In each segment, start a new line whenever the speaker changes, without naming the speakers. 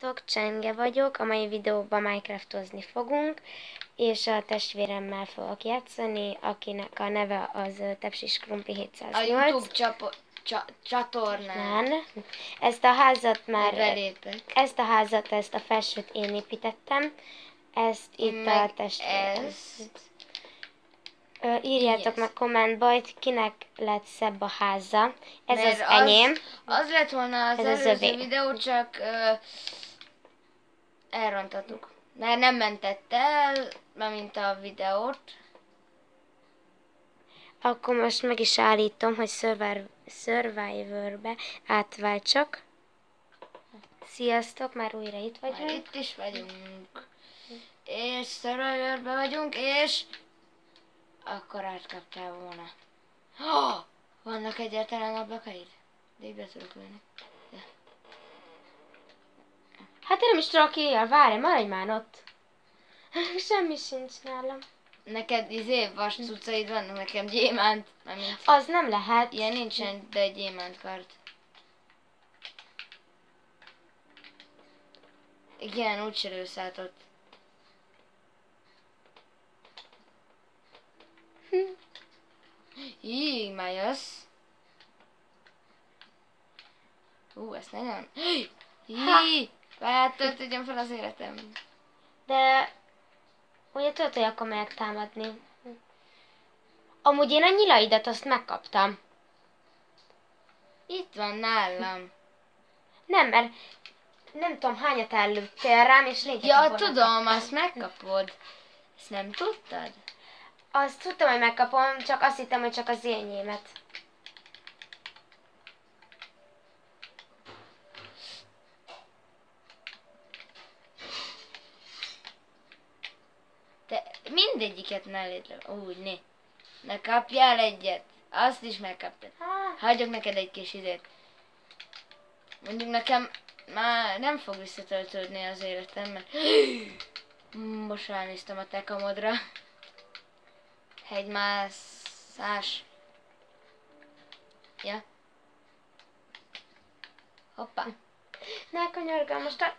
Sziasztok, Csenge vagyok, a mai videóban Minecraftozni fogunk, és a testvéremmel fogok játszani, akinek a neve az Tepsis Krumpi
A
708.
YouTube csapo, csa, csatornán.
Ezt a házat már,
belépek.
ezt a házat, ezt a felsőt én építettem, ezt itt a
Meg
testvérem.
ezt.
Ö, írjátok
Yes.
meg kommentba, hogy kinek lett szebb a háza. Ez
Mert
az enyém.
Az lett volna az
Ez az
előző
övé.
videó, csak ö, elrontottuk. Mert nem mentett el, mint a videót.
Akkor most meg is állítom, hogy Survivor, Survivor-be átváltsak. Sziasztok, már újra itt
Már
vagyunk.
itt is vagyunk. És Survivorbe vagyunk, és akkor átkaptál volna. Oh, vannak egyáltalán ablakaid? De így be tudok ülni.
Hát én nem is tudok éjjel, várj, maradj már ott. Semmi sincs nálam.
Neked izé vas cuccaid vannak, nekem gyémánt, mint
Az nem lehet.
ilyen nincsen, de egy gyémánt kart. Igen, úgy se lőszálltott. Jé, már jössz. Ú, ezt nagyon... Jé, várjál, töltődjön fel az életem.
De ugye tudod, hogy akkor megtámadni. Amúgy én a nyilaidat azt megkaptam.
Itt van nálam.
Nem, mert nem tudom hányat ellőttél rám, és négyet
Ja, tudom, azt megkapod. Ezt nem tudtad?
Azt tudtam, hogy megkapom, csak azt hittem, hogy csak az ényémet.
Te mindegyiket le. Úgy, né. Ne kapjál egyet. Azt is megkaptad. Hagyok neked egy kis időt. Mondjuk nekem már nem fog visszatöltődni az életem, mert most ránéztem a te kamodra. Hegymászás. Ja. Hoppá.
ne kanyargam, most a...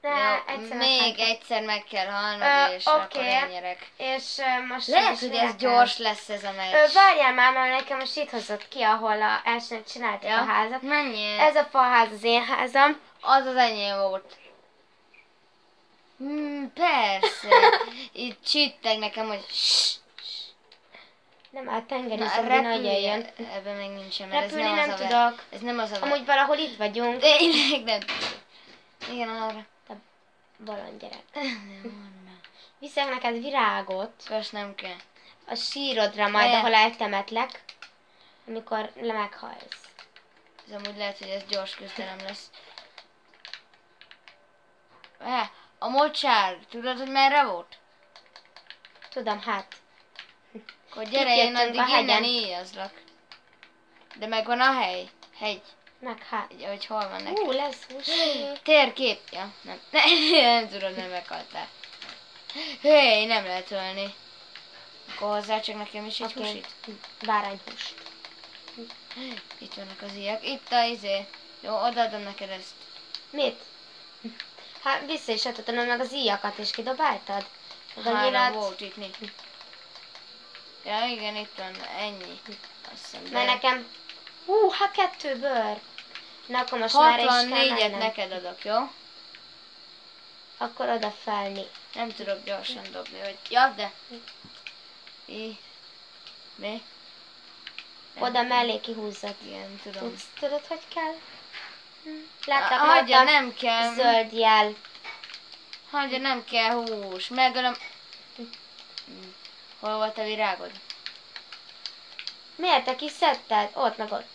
Ne,
Jó,
egyszer
még
meghaltam.
egyszer meg kell halnod,
Ö,
és akkor
oké.
én nyerek.
És ö, most...
Lehet, hogy ez
kell?
gyors lesz ez a meccs.
Ö, várjál már, mert nekem most itt hozott ki, ahol a elsőnek csináltuk
Ja.
a házat.
Menjél.
Ez a faház az én házam.
Az az enyém volt. Hmm, persze. Itt csitteg nekem, hogy
Nem, a tengeri
Na, repülni,
nagyon jön.
ebben meg nincsen, mert
Repülni
ez nem,
nem
az a
tudok.
Ez nem az a
Amúgy valahol itt vagyunk.
Tényleg nem. Igen, arra.
Bolond gyerek.
Nem, már.
Viszek neked virágot
Most nem kell.
a sírodra majd, ahol eltemetlek, amikor le meghalsz.
Ez amúgy lehet, hogy ez gyors küzdelem lesz. Eh, a mocsár, tudod, hogy merre volt?
Tudom, hát.
Akkor gyere, én addig innen éjazlak. De megvan a hely. Hegy.
Meg hát.
Hogy hol van neki.
Ú, lesz húsi.
Térkép. Ja, nem. nem tudom, nem meghaltál. Hé, nem lehet ölni. Akkor hozzá csak nekem is egy
Oké.
húsit.
Bárányhúst.
Itt vannak az ilyek. Itt a izé. Jó, odaadom neked ezt.
Mit? Hát vissza is adtad meg az íjakat is kidobáltad? Meg a
Három
nyilat.
volt itt mi. Ja, igen, itt van. Ennyi. Azt hiszem,
Mert nekem... Hú, hát kettő bőr. Na akkor most már is kell
64-et
mennem.
neked adok, jó?
Akkor oda felni.
Nem tudok gyorsan dobni, hogy... Ja, de... I... Mi? Nem
Oda mellé kihúzzad.
Igen, tudom.
Tudsz, tudod, hogy kell? Hm. Láttak
Hagyja, nem kell.
zöld jel.
Hagyja, nem kell hús. Megölöm... Hol volt a virágod?
Miért te kiszedted? Ott meg ott.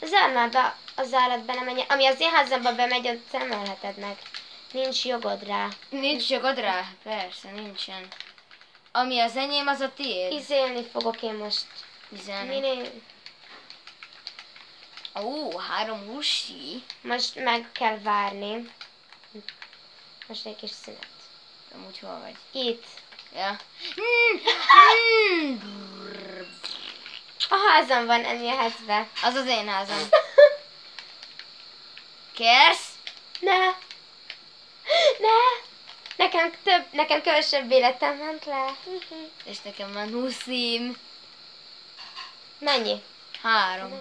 Az állatba, az állatba nem menjen. Ami az én házamba bemegy, ott nem ölheted meg. Nincs jogod rá.
Nincs jogod rá? Persze, nincsen. Ami az enyém, az a tiéd.
Izélni fogok én most.
Üzenem.
Minél...
Ó, három húsi.
Most meg kell várni. Most egy kis szünet.
Amúgy hol vagy?
Itt.
Ja. Mm, mm,
A házam van, nem jöhetsz be.
Az az én házam. Kérsz?
Ne! nekem több, nekem kevesebb életem ment le.
És nekem van 20 szím.
Mennyi?
Három.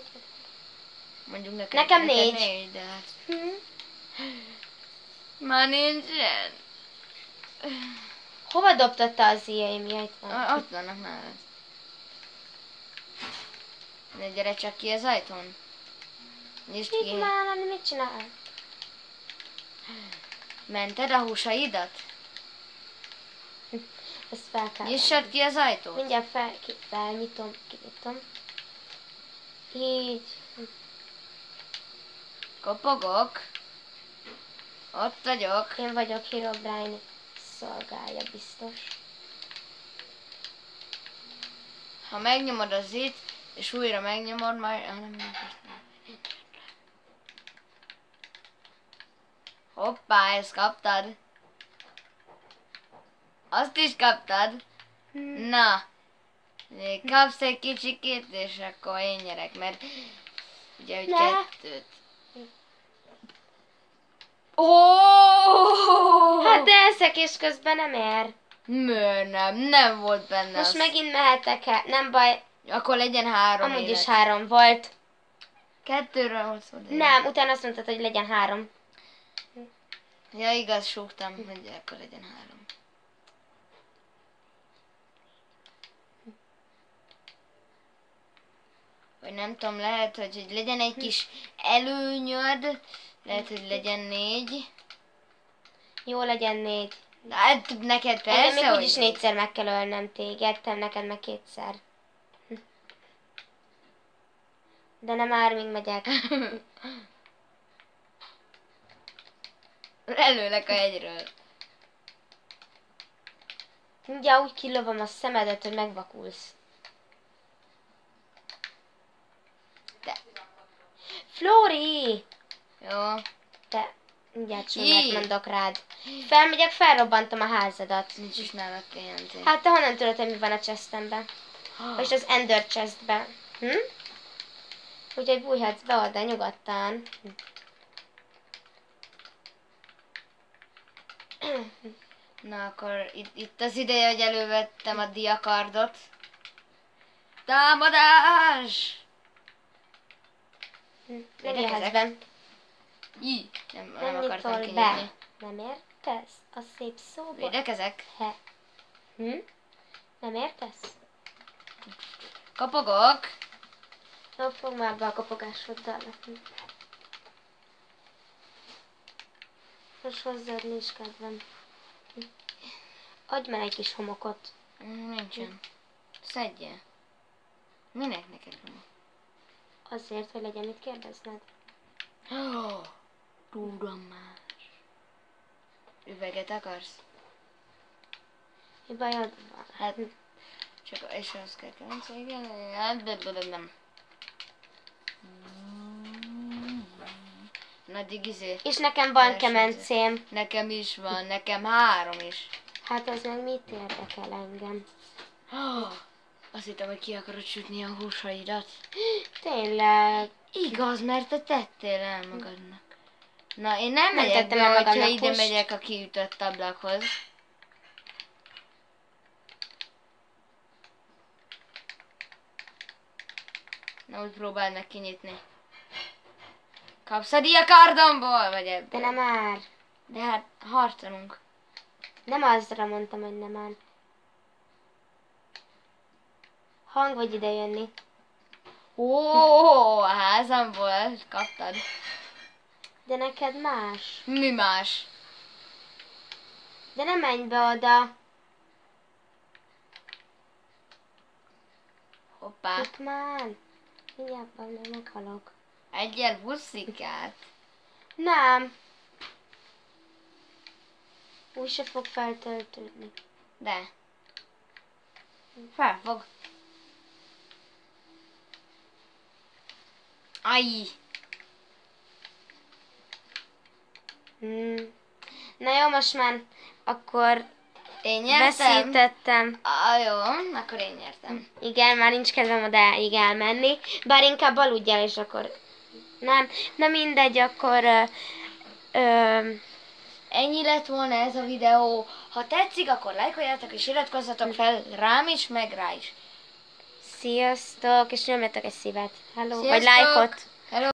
Mondjuk
Nekem
neked
négy.
négy de hát
Hm?
már nincsen.
Hova dobtad te az ilyeim? Ja, itt van.
Ah, Ott vannak nálad. Ne gyere csak ki az ajtón. Nyisd ki.
Mit már, Anni, mit csinál?
Mented a húsaidat?
Ezt fel kell.
Nyissad ki az ajtót.
Mindjárt fel, ki, felnyitom, kinyitom. Így.
Kopogok. Ott vagyok.
Én vagyok Herobrine szolgálja biztos.
Ha megnyomod az itt, és újra megnyomod, majd... Ah, nem, nem, nem. Hoppá, ezt kaptad. Azt is kaptad. Na, még kapsz egy kicsikét, és akkor én nyerek, mert ugye, hogy kettőt. Ó!
Hát de eszek és közben nem ér.
Miért nem? Nem volt benne
Most
az.
megint mehetek el. Nem baj,
Akkor legyen három
amúgy
élet.
is három volt.
Kettőről volt szó.
Nem, utána azt mondtad, hogy legyen három.
Ja, igaz, súgtam, hogy akkor legyen három. Vagy nem tudom, lehet, hogy, hogy legyen egy kis előnyöd, lehet, hogy legyen négy.
Jó legyen négy.
De hát neked
Persze,
persze,
még
hogy
úgyis négyszer meg kell ölnem téged, te neked meg kétszer. De nem már még megyek.
Előlek a hegyről.
Mindjárt úgy kilövom a szemedet, hogy megvakulsz.
Te.
Flóri!
Jó.
Te, mindjárt csúnyát mondok rád. Felmegyek, felrobbantom a házadat.
Nincs is nálad TNT.
Hát te honnan tudod, hogy mi van a chestemben? Vagy az Ender chestben? Hm? Úgyhogy bújhatsz be oda nyugodtan.
Na akkor itt, itt az ideje, hogy elővettem a diakardot. Támadás!
Nem
Védekezek.
jöhetsz be.
Így. Nem, nem
Nem
akartam kinyitni.
Nem értesz? A szép szóba.
Védekezek.
He. Hm? Nem értesz?
Kapogok.
Jó, fog már be a kopogásoddal. Most hozzád nincs kedvem. Adj már egy kis homokot.
Nincsen. Szedje. Minek neked van?
Azért, hogy legyen mit kérdezned.
Oh, tudom már. Üveget akarsz?
Mi bajod van?
Hát, csak és az kell kelleni, igen, nem. Na, digizé.
És nekem van kemencém.
Nekem is van, nekem három is.
Hát az meg mit érdekel engem?
Oh, azt hittem, hogy ki akarod sütni a húsaidat.
Tényleg.
Igaz, mert te tettél el magadnak. Na, én nem
Nem
megyek be,
el
hogyha ide
húst.
megyek a kiütött ablakhoz. Na, úgy próbáld meg kinyitni. Kapsz a diakardomból, vagy ebből?
De nem már.
De hát harcolunk.
Nem azra mondtam, hogy nem már. Hang vagy ide jönni.
Ó, a házamból kaptad.
De neked más.
Mi más?
De nem menj be oda.
Hoppá,
Itt már. Mindjárt nem meghalok.
Egyel buszikát.
Nem. Úgy se fog feltöltődni.
De. Felfog. Aj!
Hmm. Na jó, most már akkor
Én nyertem?
veszítettem.
Ah, jó, akkor én nyertem.
Igen, már nincs kedvem odáig elmenni. Bár inkább aludjál, és akkor... Nem, nem mindegy, akkor... Ö, ö,
ennyi lett volna ez a videó. Ha tetszik, akkor lájkoljátok és iratkozzatok fel rám is, meg rá is.
Sziasztok, és nyomjatok egy szívet. Hello. Vagy
Sziasztok!
lájkot.